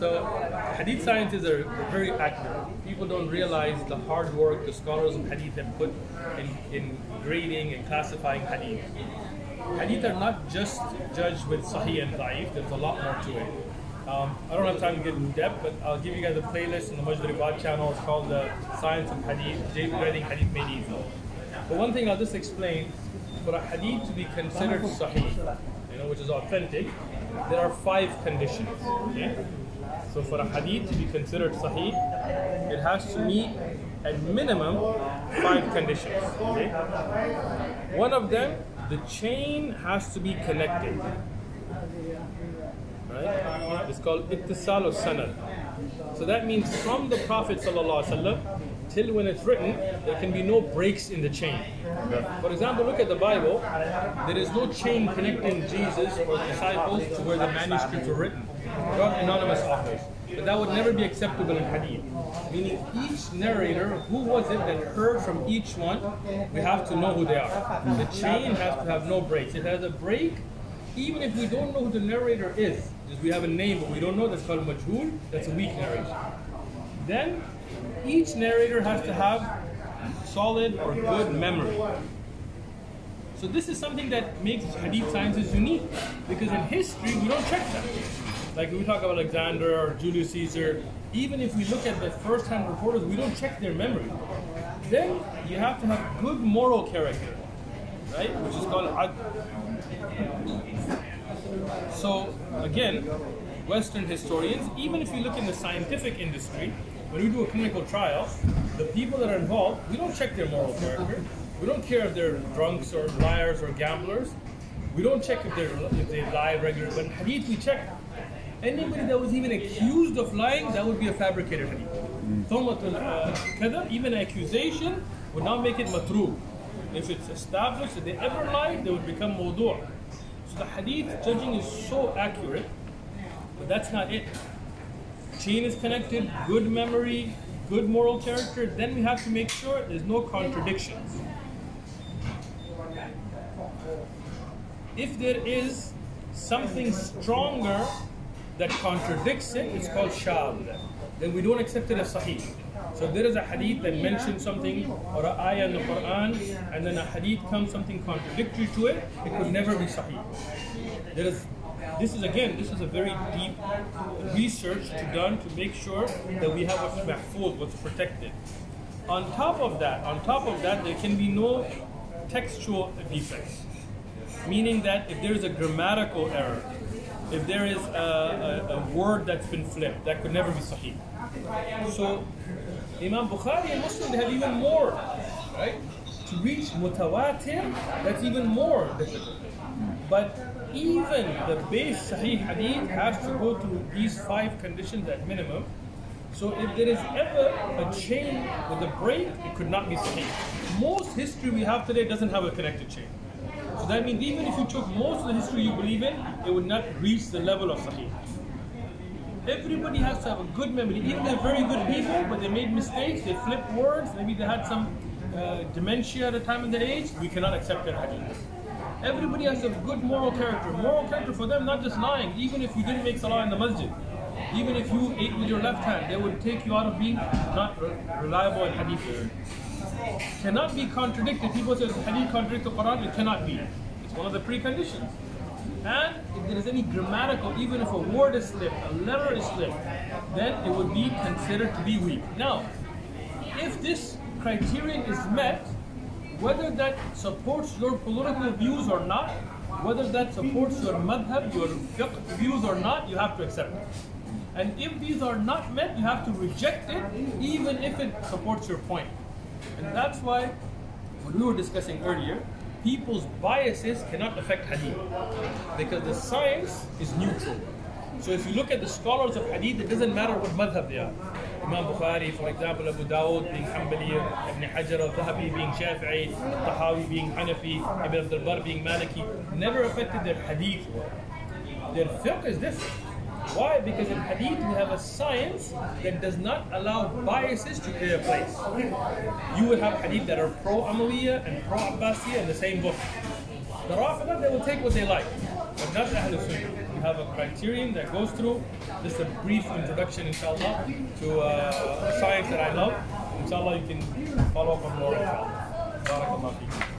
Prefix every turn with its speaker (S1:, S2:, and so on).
S1: So, hadith scientists are very accurate. People don't realize the hard work the scholars of hadith have put in, in grading and classifying hadith. Hadith are not just judged with sahih and da'if, there's a lot more to it. Um, I don't have time to get in depth, but I'll give you guys a playlist on the Majd Ribad channel. It's called the Science of Hadith, grading hadith made easy. But one thing I'll just explain, for a hadith to be considered sahih, you know, which is authentic, there are five conditions. Okay? So for a hadith to be considered sahih, it has to meet at minimum five conditions. Okay? One of them, the chain has to be connected. Right? It's called ittisal or sanad. So that means from the Prophet ﷺ till when it's written, there can be no breaks in the chain. For example, look at the Bible. There is no chain connecting Jesus or the disciples to where the manuscripts were written. Not anonymous authors. But that would never be acceptable in hadith. Meaning each narrator, who was it that heard from each one, we have to know who they are. The chain has to have no breaks. It has a break, even if we don't know who the narrator is, we have a name but we don't know, that's called majhul, that's a weak narration. Then each narrator has to have solid or good memory. So this is something that makes hadith sciences unique because in history we don't check that. Like we talk about Alexander or Julius Caesar, even if we look at the first-hand reporters, we don't check their memory. Then you have to have good moral character, right? Which is called ad. So again, Western historians, even if you look in the scientific industry, when we do a clinical trial, the people that are involved, we don't check their moral character. We don't care if they're drunks or liars or gamblers. We don't check if, they're, if they lie regularly. But hadith, we check. Anybody that was even accused of lying, that would be a fabricated hadith. Mm. even an accusation would not make it matruk. If it's established that they ever lied, they would become mawdu'. So the hadith judging is so accurate, but that's not it chain is connected, good memory, good moral character, then we have to make sure there's no contradictions. If there is something stronger that contradicts it, it's called shad. Then we don't accept it as sahih. So there is a hadith that mentions something or an ayah in the Quran, and then a hadith comes something contradictory to it, it could never be sahih. There is this is again, this is a very deep research to done to make sure that we have what's mahfuz, what's protected. On top of that, on top of that, there can be no textual defects. Meaning that if there is a grammatical error, if there is a, a, a word that's been flipped, that could never be sahih. So Imam Bukhari and Muslim they have even more, right? To reach mutawatir, that's even more difficult. But even the base Sahih Hadith has to go through these five conditions at minimum. So if there is ever a chain with a break, it could not be Sahih. Most history we have today doesn't have a connected chain. So that means even if you took most of the history you believe in, it would not reach the level of Sahih. Everybody has to have a good memory. Even they're very good people, but they made mistakes, they flipped words, maybe they had some uh, dementia at a time in their age, we cannot accept their hadith. Everybody has a good moral character. Moral character for them, not just lying. Even if you didn't make salah in the masjid, even if you ate with your left hand, they would take you out of being not reliable in hadith. Cannot be contradicted. People say hadith contradicts the Quran. It cannot be. It's one of the preconditions. And if there is any grammatical, even if a word is slipped, a letter is slipped, then it would be considered to be weak. Now, if this criterion is met, whether that supports your political views or not, whether that supports your madhab, your views or not, you have to accept it. And if these are not met, you have to reject it, even if it supports your point. And that's why, what we were discussing earlier, people's biases cannot affect hadith. Because the science is neutral. So if you look at the scholars of hadith, it doesn't matter what madhab they are. Imam Bukhari, for example, Abu Dawud being Hanbali, Ibn Hajar al-Dhahabi being Shafi'i, Tahawi being Hanafi, Ibn Abdul Barr being Maliki, never affected their hadith Their fiqh is different. Why? Because in hadith we have a science that does not allow biases to play a place. You will have hadith that are pro-Amawiya and pro-Abbasiyya in the same book. The Rafidah, they will take what they like, but not Ahlul Sunnah. have a criterion that goes through. Just a brief introduction, inshallah, to uh, a science that I love. Inshallah, you can follow up on more, inshallah. Barakallah.